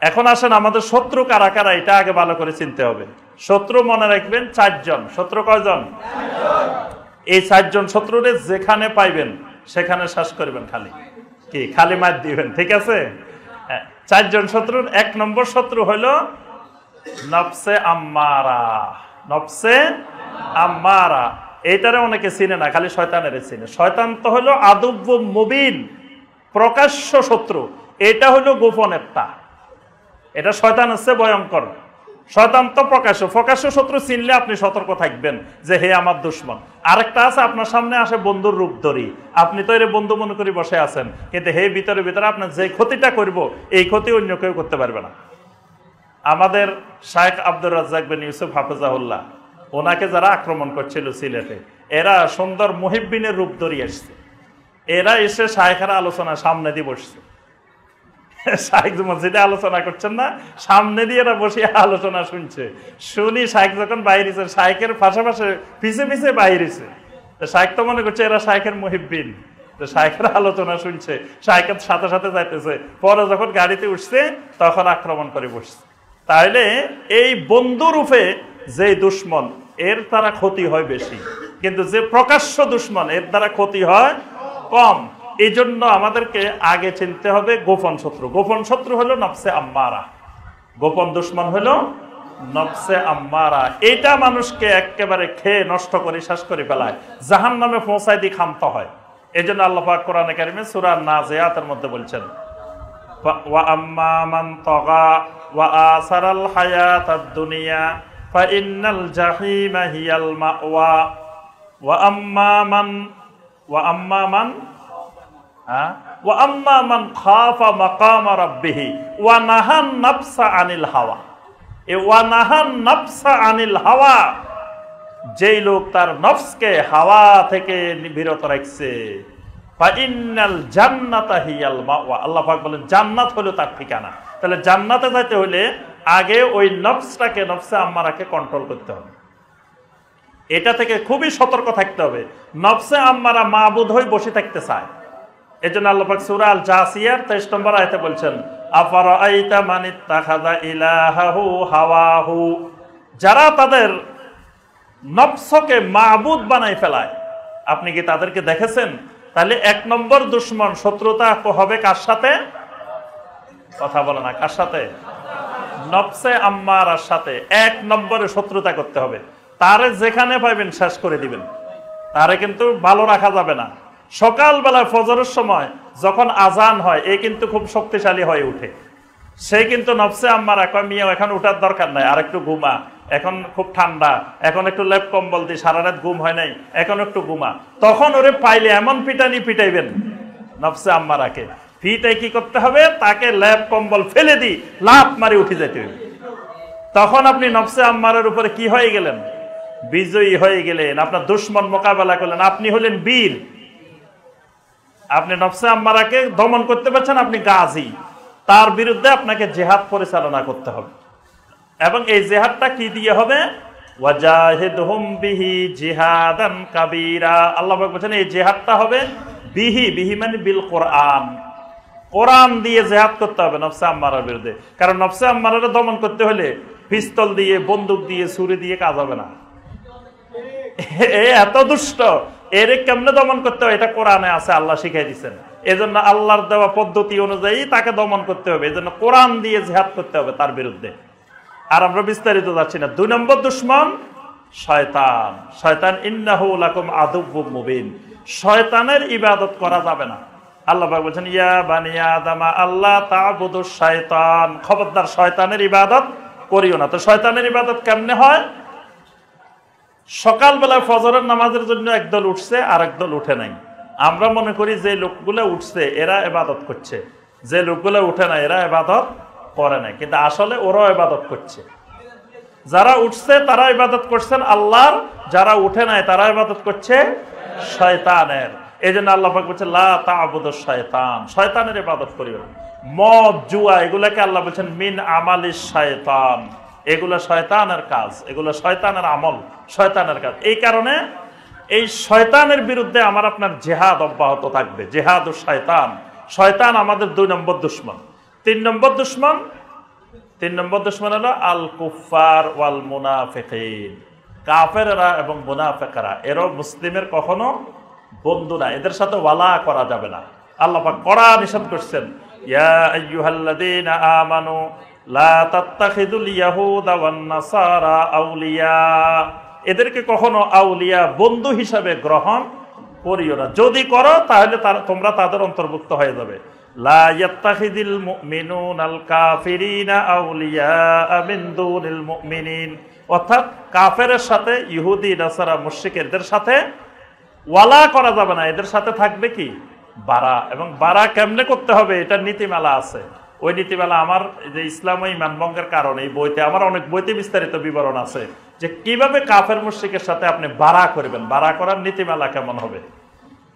এখন আসেন আমাদের শত্রু কারা কারা এটা আগে ভালো করে চিনতে হবে। শত্রু মনে রাখবেন চারজন। শত্রু কয়জন? এই চারজন শত্রুরে যেখানে পাইবেন সেখানে শ্বাস করবেন খালি। কি খালি মার দিবেন ঠিক আছে? হ্যাঁ, চারজন শত্রুর এক নম্বর শত্রু হলো নফসে আম্মারা। নফসে আম্মারা। এইটারে অনেকে চিনে না খালি শয়তানের চিনে। শয়তান তো হলো আদব্য মুবিন প্রকাশ্য শত্রু। এটা হলো গোপন একটা। এটা শয়তান হচ্ছে ভয়ঙ্কর। শয়তান তো প্রকাশ্য। প্রকাশ্য শত্রু চিনলে আপনি সতর্ক থাকবেন যে হে আমার দুশ্মন। আরেকটা আছে, আপনার সামনে আসে বন্ধুর রূপ ধরি। আপনি তো এর বন্ধু মনে করে বসে আছেন। কিন্তু হে ভিতরে ভিতরে আপনার যে ক্ষতিটা করব, এই ক্ষতি অন্য কেউ করতে পারবে না। আমাদের শায়েখ আব্দুর রাজ্জাক বিন ইউসুফ হাফেজাহুল্লাহ, ওনাকে যারা আক্রমণ করছিল সিলেটে, এরা সুন্দর মুহিব্বিনের রূপ ধরিয়ে এসছে। এরা এসে শায়েখের আলোচনা সামনে দিয়ে বসছে। শাহেক মসজিদে আলোচনা করছেন না, সামনে দিয়ে এরা বসে আলোচনা শুনছে। শুনি শাহেক যখন বাইরেছে শাহেকের পাশাপাশি পিছে পিছে বাইরেছে শাহেক তো মনে করছে এরা শাহেকের মুহিব্বিন। শাহেকের আলোচনা শুনছে শাহেকের সাথে সাথে যাইতেছে। পরে যখন গাড়িতে উঠছে, তখন আক্রমণ করে বসছে। তাহলে এই বন্ধু রূপে যে দুশ্মন, এর দ্বারা ক্ষতি হয় বেশি। কিন্তু যে প্রকাশ্য দুশ্মন, এর দ্বারা ক্ষতি হয় কম। এই জন্য আমাদেরকে আগে চিনতে হবে গোপন শত্রু। গোপন শত্রু হলো নফসে আম্মারা। গোপন দুশ্মন হলো নফসে আম্মারা। এটা মানুষকে একেবারে খেয়ে নষ্ট করে, শ্বাস করে ফেলায়। জাহান নামে পৌঁছায় দি ক্ষান্ত হয়। এই জন্য আল্লাহাক কোরআন একাডেমি সুরা না জেয়াতের মধ্যে বলছেন ওয়া আম্মা মান যেই লোক তার নফসকে হাওয়া থেকে বিরত রাখছে আল্লাহ বলেন, জান্নাত হলো তার ঠিকানা। তাহলে জান্নাতে যাইতে হলে আগে ওই নফসটাকে, নফসে আম্মারাকে কন্ট্রোল করতে হবে। এটা থেকে খুবই সতর্ক থাকতে হবে। নফসে আম্মারা মাবুদ হয়ে বসে থাকতে চায়। এই জন্য আল্লাহ পাক সূরা আল জাসিয়ার 23 নম্বর আয়াতে বলছেন, আফারাআইতা মানিত্তাখাযা ইলাহাহু হাওয়াহু? যারা তাদের নফসকে মাবুদ বানাই ফেলায়, আপনি কি তাদেরকে দেখেছেন? তাহলে এক নম্বর দুশ্মন শত্রুতা হবে কার সাথে? কথা বলে না, কার সাথে? নফসে আম্মার সাথে এক নম্বরে শত্রুতা করতে হবে। তারে যেখানে পাইবেন শেষ করে দিবেন। তারে কিন্তু ভালো রাখা যাবে না। সকালবেলা ফজরের সময় যখন আজান হয়, এ কিন্তু খুব শক্তিশালী হয়ে উঠে। সে কিন্তু নফসে আম্মার এখন মিয়াও এখন উঠার দরকার নাই, আর একটু ঘুমা। এখন খুব ঠান্ডা, এখন একটু লেপ কম্বল দিয়ে সারা রাত ঘুম হয় নাই, এখন একটু ঘুমা। তখন ওরে পাইলে এমন পিটানি পিটাইবেন নফসে আম্মারাকে ফিটাই কি করতে হবে? তাকে ল্যাপ কম্বল ফেলে দি লাভ মারি উঠে যেতে হবে। তখন আপনি নফসে আম্মারের উপরে কি হয়ে গেলেন? বিজয়ী হয়ে গেলেন, আপনার দুশ্মন মোকাবেলা করলেন। আপনি হলেন বীর। আপনি নফসে আম্মারাকে দমন করতে পারছেন, আপনি গাজী। তার বিরুদ্ধে আপনাকে জেহাদ পরিচালনা করতে হবে। এবং এই জেহাদটা কি দিয়ে হবে? জিহাদান কাবীরা। আল্লাহ বলছেন, এই জেহাদটা হবে বিহি বিহি মানে বিল কোরআন। কোরআন দিয়ে জেহাদ করতে হবে বিরুদ্ধে। কারণ দমন করতে হলে পিস্তল দিয়ে, বন্দুক দিয়ে, ছুরি দিয়ে কাজ হবে না। এত দুষ্ট। এর কেমনে দমন করতে হবে? এটা কোরআনে আছে, আল্লাহ শিখাই দিচ্ছেন এজন্য আল্লাহর দেওয়া পদ্ধতি অনুযায়ী তাকে দমন করতে হবে। এজন্য কোরআন দিয়ে জেহাদ করতে হবে তার বিরুদ্ধে। আর আমরা বিস্তারিত যাচ্ছি না। দুই নম্বর দুশ্মন, শয়তান। শয়তান ইন্নাহুলাকুম আদুব্বু মুবিন। শয়তানের ইবাদত করা যাবে না। আল্লাহ বলছেন, ইয়া বানিয়া আদামা আল্লাহ তাবুদু শয়তান খবরদার, শয়তানের ইবাদত করিও না। তো শয়তানের ইবাদত কেমনে হয়? সকালবেলা ফজরের নামাজের জন্য একদল উঠছে, আর একদল উঠে নাই। আমরা মনে করি যে লোকগুলো উঠছে, এরা এবাদত করছে। যে লোকগুলো উঠে না এরা এবাদত করে না কিন্তু আসলে ওরাও এবাদত করছে। যারা উঠছে, তারা ইবাদত করছেন আল্লাহর। যারা উঠে নাই, তারা ইবাদত করছে শয়তানের। এই জন্য আল্লাহ বলছে লা শয়তান। শয়তানের ইবাদত করিবে মদ, জুয়া, এগুলাকে আল্লাহ বলছেন, মিন আমালি শয়তান। এগুলো শয়তানের কাজ, এগুলো শয়তানের আমল, শয়তানের কাজ। এই কারণে এই শয়তানের বিরুদ্ধে আমার আপনার জেহাদ অব্যাহত থাকবে। জেহাদ ও শয়তান। শয়তান আমাদের দুই নম্বর দুশ্মন। তিন নম্বর দুশ্মন, তিন নম্বর দুশ্মন হলো আল কুফার ওয়াল মুনাফিকিন কাফেরা এবং মুনাফেকেরা এরও মুসলিমের কখনো বন্ধু না। এদের সাথে ওয়ালা করা যাবে না। আল্লাহ পাক কড়া নিষেধ করছেন আউলিয়া। এদেরকে কখনো আউলিয়া বন্ধু হিসাবে গ্রহণ করিও না। যদি করো, তাহলে তোমরা তাদের অন্তর্ভুক্ত হয়ে যাবে। অর্থাৎ কাফেরের সাথে ইহুদি, নাসারা, মুশরিকদের সাথে ওয়ালা করা যাবে না। এদের সাথে থাকবে কি? বারা। এবং বারা কেমনে করতে হবে? এটা নীতিমালা আছে। ওই নীতিমালা আমার যে ইসলাম ও ইমান ভঙ্গের এই বইতে আমার অনেক বইতে বিস্তারিত বিবরণ আছে যে কীভাবে কাফের মুশ্রিকের সাথে আপনি বারা করবেন বারা করার নীতিমালা কেমন হবে?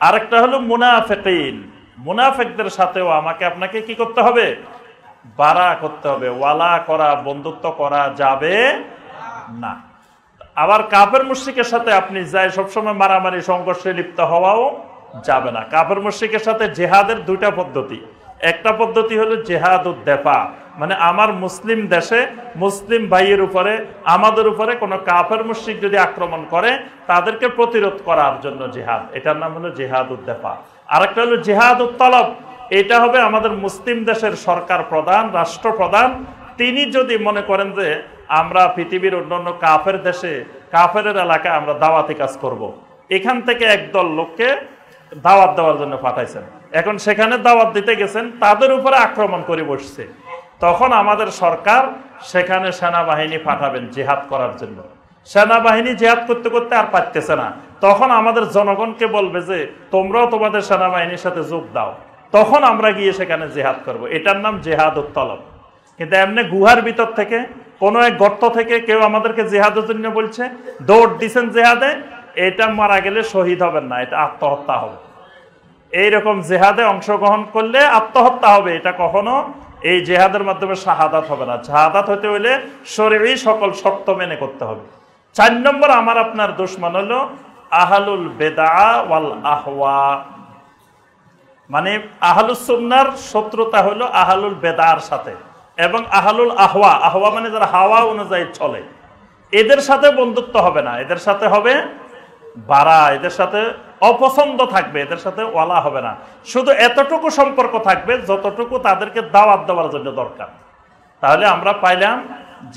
আরেকটা হলো মুনাফেকিন। মুনাফেকদের সাথেও আমাকে আপনাকে কি করতে হবে? বারা করতে হবে। ওয়ালা করা, বন্ধুত্ব করা যাবে না। আবার কাফের মুশ্রিকের সাথে আপনি যাই সবসময় মারামারি, সংঘর্ষে লিপ্ত হওয়াও যাবে না। কাফের মুশ্রিকের সাথে জেহাদের দুইটা পদ্ধতি। একটা পদ্ধতি হলো জেহাদ উদ্দেফা মানে আমার মুসলিম দেশে মুসলিম ভাইয়ের উপরে, আমাদের উপরে কোনো কাফের মুশ্রিক যদি আক্রমণ করে, তাদেরকে প্রতিরোধ করার জন্য জেহাদ। এটার নাম হলো জেহাদ উদ্দেফা আরেকটা হলো জেহাদ উত্তলব এটা হবে আমাদের মুসলিম দেশের সরকার প্রধান, রাষ্ট্র প্রধান। তিনি যদি মনে করেন যে আমরা পৃথিবীর অন্যান্য কাফের দেশে কাফের এলাকায় আমরা দাওয়াতি কাজ করব। এখান থেকে একদল লোককে দাওয়াত দেওয়ার জন্য পাঠাইছেন। এখন সেখানে দাওয়াত দিতে গেছেন, তাদের উপরে আক্রমণ করে বসছে। তখন আমাদের সরকার সেখানে সেনাবাহিনী পাঠাবেন জেহাদ করার জন্য। সেনাবাহিনী জেহাদ করতে করতে আর পারতেছে না। তখন আমাদের জনগণকে বলবে যে, তোমরাও তোমাদের সেনাবাহিনীর সাথে যোগ দাও। তখন আমরা গিয়ে সেখানে জেহাদ করব। এটার নাম জেহাদ উত্তলব কিন্তু এমনি গুহার ভিতর থেকে, কোনো এক গর্ত থেকে কেউ আমাদেরকে জেহাদের জন্য বলছে, দৌড় দিছেন জেহাদে, এটা মারা গেলে শহীদ হবেন না, এটা আত্মহত্যা হবে। এইরকম জেহাদে অংশগ্রহণ করলে আত্মহত্যা হবে, এটা কখনো এই জেহাদের মাধ্যমে শাহাদাত হবে না। শাহাদাত হতে হইলে শরীরই সকল শর্ত মেনে করতে হবে। চার নম্বর, আমার আপনার দুশ্মন হলো আহালুল বেদা ওয়াল আহওয়া। মানে আহলুসুন্নার শত্রুতা হলো আহালুল বেদার সাথে এবং আহালুল আহওয়া। আহওয়া মানে যারা হাওয়া অনুযায়ী চলে। এদের সাথে বন্ধুত্ব হবে না। এদের সাথে হবে বাড়া। এদের সাথে অপছন্দ থাকবে, এদের সাথে ওয়ালা হবে না। শুধু এতটুকু সম্পর্ক থাকবে, যতটুকু তাদেরকে দাওয়াত দেওয়ার জন্য দরকার। তাহলে আমরা পাইলাম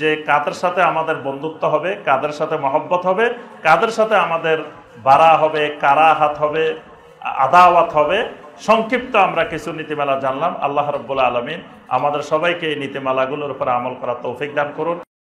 যে কাদের সাথে আমাদের বন্ধুত্ব হবে, কাদের সাথে মহব্বত হবে, কাদের সাথে আমাদের বাড়া হবে, কারাহাত হবে, আদাওয়াত হবে। সংক্ষিপ্ত আমরা কিছু নীতিমালা জানলাম। আল্লাহ রব্বুল আলমিন আমাদের সবাইকে এই নীতিমালাগুলোর উপর আমল করার তৌফিক দান করুন।